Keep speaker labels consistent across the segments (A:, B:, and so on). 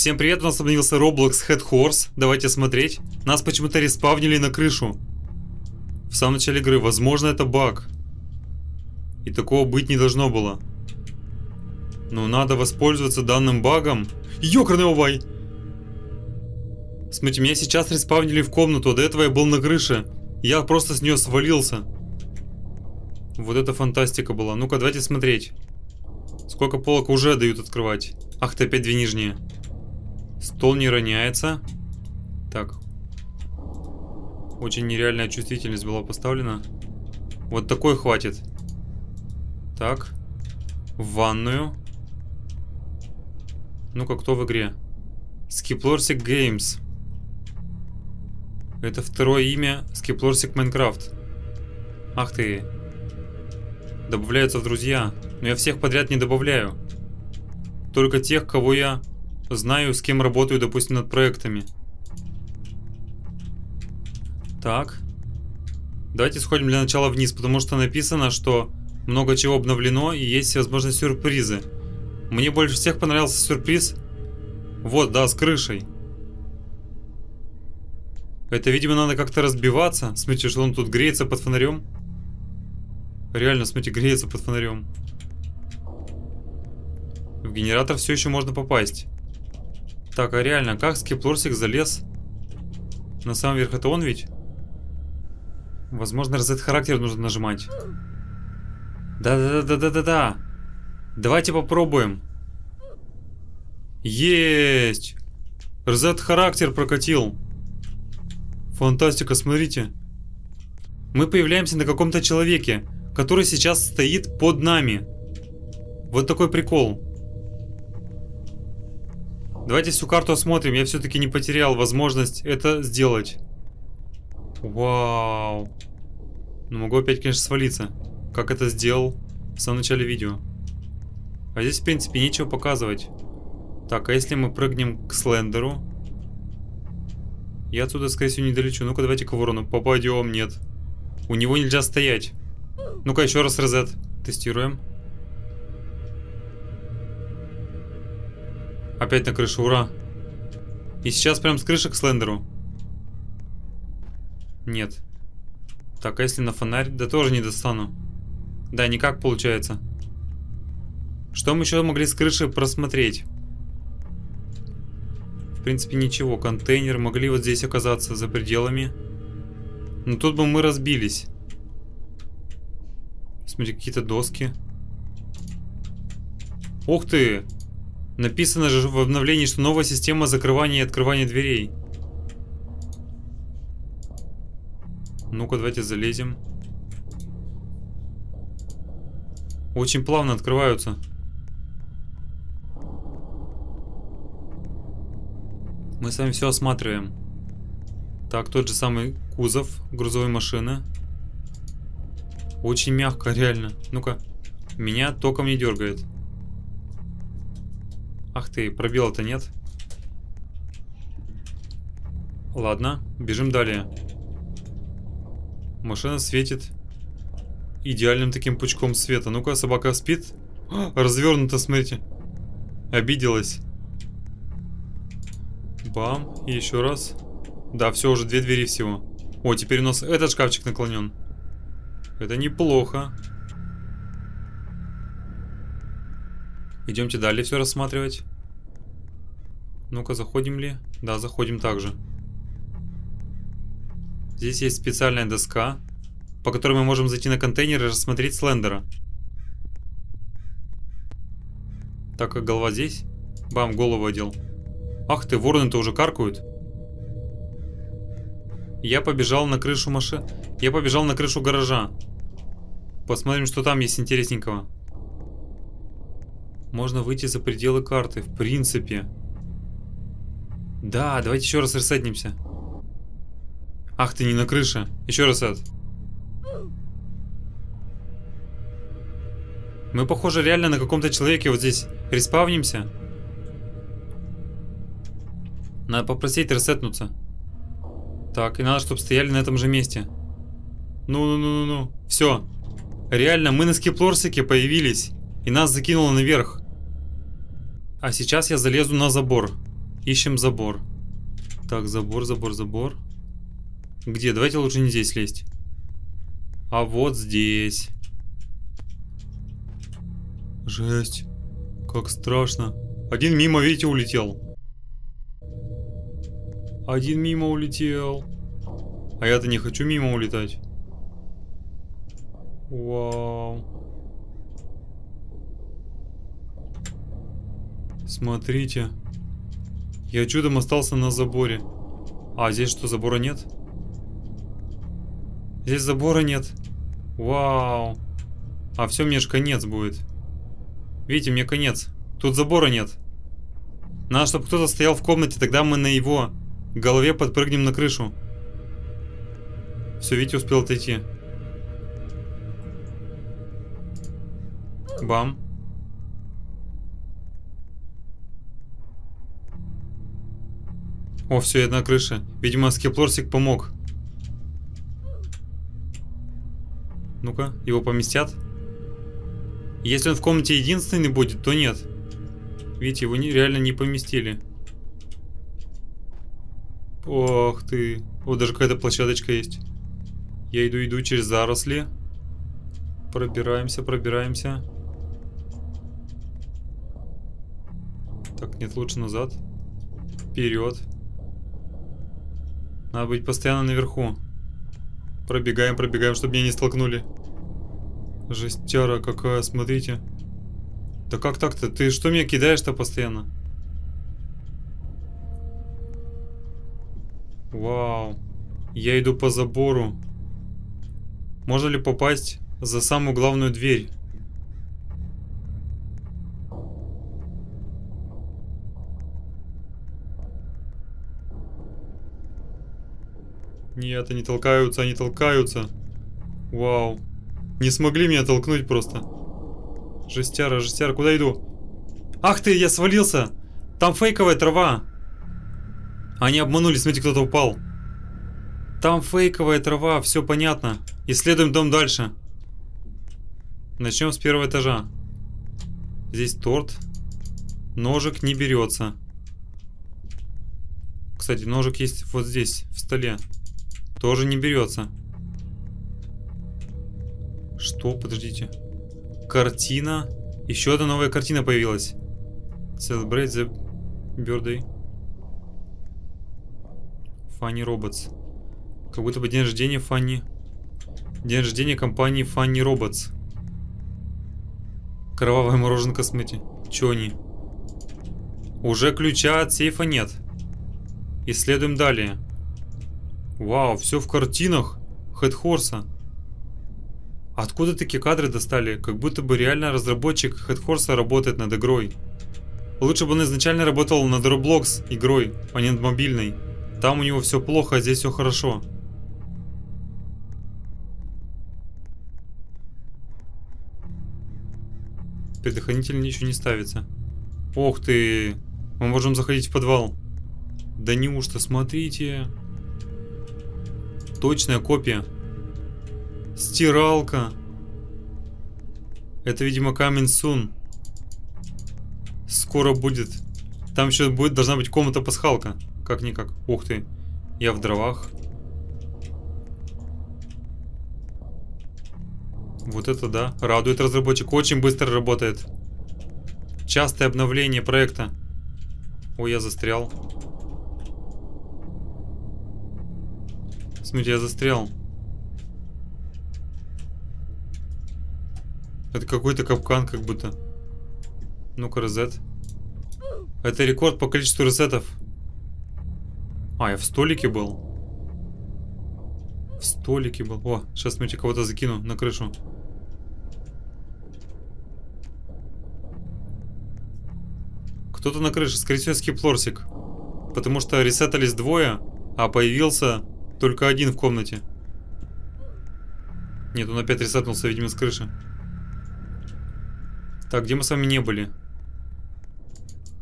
A: Всем привет, у нас обновился Roblox Head Horse. Давайте смотреть. Нас почему-то респавнили на крышу. В самом начале игры. Возможно, это баг. И такого быть не должно было. Но надо воспользоваться данным багом. Ёкарный овай! Смотрите, меня сейчас респавнили в комнату, а до этого я был на крыше. Я просто с нее свалился. Вот это фантастика была. Ну-ка, давайте смотреть. Сколько полок уже дают открывать. Ах ты, опять две нижние. Стол не роняется. Так. Очень нереальная чувствительность была поставлена. Вот такой хватит. Так. В ванную. Ну-ка, кто в игре? Skiplorsik Games. Это второе имя Skiplorsik Minecraft. Ах ты. Добавляются в друзья. Но я всех подряд не добавляю. Только тех, кого я знаю, с кем работаю, допустим, над проектами. Так. Давайте сходим для начала вниз, потому что написано, что много чего обновлено и есть, возможно, сюрпризы. Мне больше всех понравился сюрприз. Вот, да, с крышей. Это, видимо, надо как-то разбиваться. Смотрите, что он тут греется под фонарем. Реально, смотрите, греется под фонарем. В генератор все еще можно попасть. Так, а реально, как скиплорсик залез на самый верх? Это он ведь? Возможно, розет характер нужно нажимать. Да-да-да-да-да-да. Давайте попробуем. Есть! Розет характер прокатил. Фантастика, смотрите. Мы появляемся на каком-то человеке, который сейчас стоит под нами. Вот такой прикол. Давайте всю карту осмотрим. Я все-таки не потерял возможность это сделать. Вау. Ну, могу опять, конечно, свалиться. Как это сделал в самом начале видео. А здесь, в принципе, нечего показывать. Так, а если мы прыгнем к Слендеру? Я отсюда, скорее всего, не долечу. Ну-ка, давайте к ворону. Попадем, нет. У него нельзя стоять. Ну-ка, еще раз резет. Тестируем. Опять на крышу, ура. И сейчас прям с крыши к Слендеру. Нет. Так, а если на фонарь? Да тоже не достану. Да, никак получается. Что мы еще могли с крыши просмотреть? В принципе, ничего. Контейнер. Могли вот здесь оказаться за пределами. Но тут бы мы разбились. Смотри, какие-то доски. Ух ты! Написано же в обновлении, что новая система закрывания и открывания дверей. Ну-ка, давайте залезем. Очень плавно открываются. Мы с вами все осматриваем. Так, тот же самый кузов грузовой машины. Очень мягко, реально. Ну-ка. Меня током не дергает. Ах ты, пробела-то нет. Ладно, бежим далее. Машина светит идеальным таким пучком света. Ну-ка, собака спит. развернута, смотрите. Обиделась. Бам, и еще раз. Да, все, уже две двери всего. О, теперь у нас этот шкафчик наклонен. Это неплохо. Идемте далее все рассматривать. Ну-ка, заходим ли? Да, заходим также. Здесь есть специальная доска, по которой мы можем зайти на контейнер и рассмотреть Слендера. Так, как голова здесь? Бам, голову одел. Ах ты, вороны-то уже каркают. Я побежал на крышу машины. Я побежал на крышу гаража. Посмотрим, что там есть интересненького. Можно выйти за пределы карты, в принципе. Да, давайте еще раз ресетнимся. Ах ты, не на крыше. Еще раз это. Мы, похоже, реально на каком-то человеке вот здесь респавнимся. Надо попросить ресетнуться. Так, и надо, чтобы стояли на этом же месте. Ну-ну-ну-ну-ну. Все. Реально, мы на скиплорсике появились. И нас закинуло наверх. А сейчас я залезу на забор. Ищем забор. Так, забор, забор, забор. Где? Давайте лучше не здесь лезть. А вот здесь. Жесть. Как страшно. Один мимо, видите, улетел. Один мимо улетел. А я-то не хочу мимо улетать. Вау. Смотрите. Я чудом остался на заборе. А, здесь что, забора нет? Здесь забора нет. Вау. А все, мне же конец будет. Видите, мне конец. Тут забора нет. Надо, чтобы кто-то стоял в комнате, тогда мы на его голове подпрыгнем на крышу. Все, Витя успел отойти. Бам. О, все, я на крыше. Видимо, скеплорсик помог. Ну-ка, его поместят. Если он в комнате единственный будет, то нет. Видите, его не, реально не поместили. Ох ты. Вот даже какая-то площадочка есть. Я иду, иду через заросли. Пробираемся, пробираемся. Так, нет, лучше назад. Вперед. Надо быть постоянно наверху. Пробегаем, пробегаем, чтобы меня не столкнули. Жестяра какая, смотрите. Да как так-то? Ты что меня кидаешь-то постоянно? Вау. Я иду по забору. Можно ли попасть за самую главную дверь? Нет, они толкаются, они толкаются. Вау. Не смогли меня толкнуть просто. Жестяра, жестяра, куда иду? Ах ты, я свалился! Там фейковая трава. Они обманули, смотрите, кто-то упал. Там фейковая трава, все понятно. Исследуем дом дальше. Начнем с первого этажа. Здесь торт. Ножик не берется. Кстати, ножик есть вот здесь, в столе. Тоже не берется. Что? Подождите. Картина. Еще одна новая картина появилась. Celebrate the birthday. Funny Robots. Как будто бы день рождения Funny... День рождения компании Funny Robots. Кровавая мороженка смыти. Чё они? Уже ключа от сейфа нет. Исследуем далее. Вау, все в картинах Хедхорса. Откуда такие кадры достали? Как будто бы реально разработчик Хедхорса работает над игрой. Лучше бы он изначально работал над Roblox игрой, а не над мобильной. Там у него все плохо, а здесь все хорошо. Предохранитель ничего не ставится. Ох ты! Мы можем заходить в подвал. Да неужто, смотрите. Точная копия. Стиралка. Это, видимо, камень сун. Скоро будет. Там еще будет, должна быть комната-пасхалка. Как-никак. Ух ты. Я в дровах. Вот это да. Радует разработчик. Очень быстро работает. Частое обновление проекта. Ой, я застрял. Смотрите, я застрял. Это какой-то капкан, как будто. Ну-ка, резет. Это рекорд по количеству резетов. А, я в столике был. В столике был. О, сейчас, смотрите, кого-то закину на крышу. Кто-то на крыше, скорее всего, скиплорсик. Потому что ресетались двое, а появился только один в комнате. Нет, он опять ресетнулся, видимо, с крыши. Так, где мы с вами не были?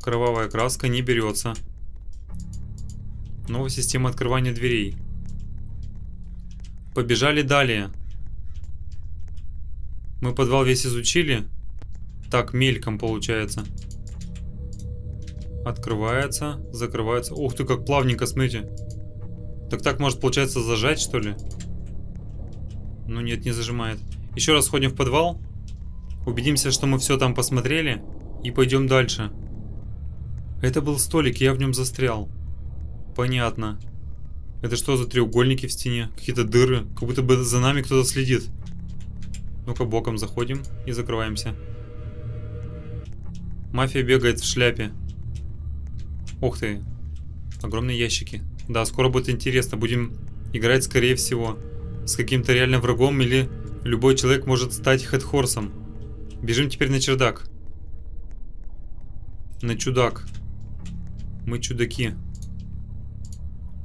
A: Кровавая краска не берется. Новая система открывания дверей. Побежали далее. Мы подвал весь изучили. Так, мельком получается. Открывается, закрывается. Ух ты, как плавненько, смотрите. Так так может, получается, зажать, что ли? Ну нет, не зажимает. Еще раз ходим в подвал. Убедимся, что мы все там посмотрели. И пойдем дальше. Это был столик, я в нем застрял. Понятно. Это что за треугольники в стене? Какие-то дыры. Как будто бы за нами кто-то следит. Ну-ка боком заходим и закрываемся. Мафия бегает в шляпе. Ух ты. Огромные ящики. Да, скоро будет интересно. Будем играть, скорее всего, с каким-то реальным врагом или любой человек может стать хедхорсом. Бежим теперь на чердак. На чудак. Мы чудаки.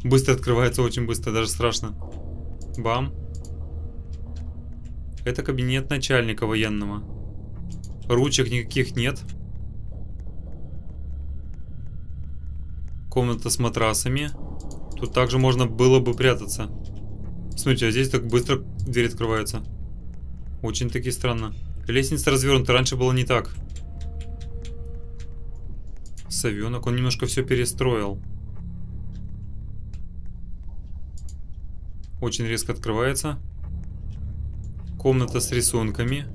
A: Быстро открывается, очень быстро, даже страшно. Бам. Это кабинет начальника военного. Ручек никаких нет. Комната с матрасами. Тут также можно было бы прятаться. Смотрите, а здесь так быстро дверь открывается. Очень таки странно. Лестница развернута, раньше было не так. Совенок, он немножко все перестроил. Очень резко открывается. Комната с рисунками.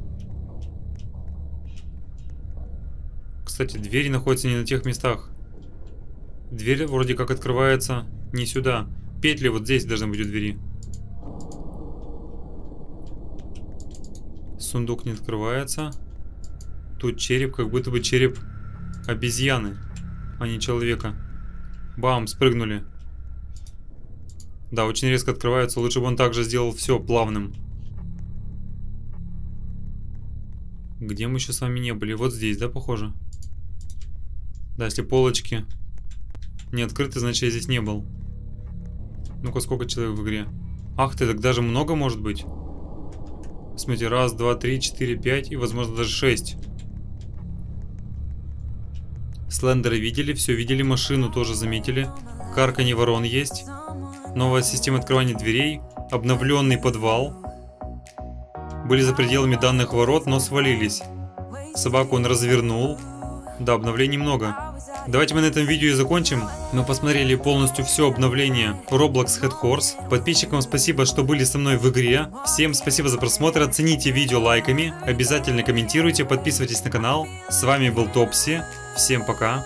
A: Кстати, двери находятся не на тех местах. Дверь вроде как открывается не сюда. Петли вот здесь должны быть у двери. Сундук не открывается. Тут череп, как будто бы череп обезьяны, а не человека. Бам, спрыгнули. Да, очень резко открывается. Лучше бы он также сделал все плавным. Где мы еще с вами не были? Вот здесь, да, похоже? Да, если полочки не открыты, значит я здесь не был. Ну-ка, сколько человек в игре? Ах ты, так даже много может быть. Смотрите, раз, два, три, четыре, пять и, возможно, даже шесть. Слендеры видели, все видели, машину тоже заметили. Карканье ворон есть. Новая система открывания дверей. Обновленный подвал были за пределами данных ворот, но свалились. Собаку он развернул. Да, обновлений много. Давайте мы на этом видео и закончим. Мы посмотрели полностью все обновление Roblox Head Horse. Подписчикам спасибо, что были со мной в игре. Всем спасибо за просмотр. Оцените видео лайками. Обязательно комментируйте, подписывайтесь на канал. С вами был Топси. Всем пока.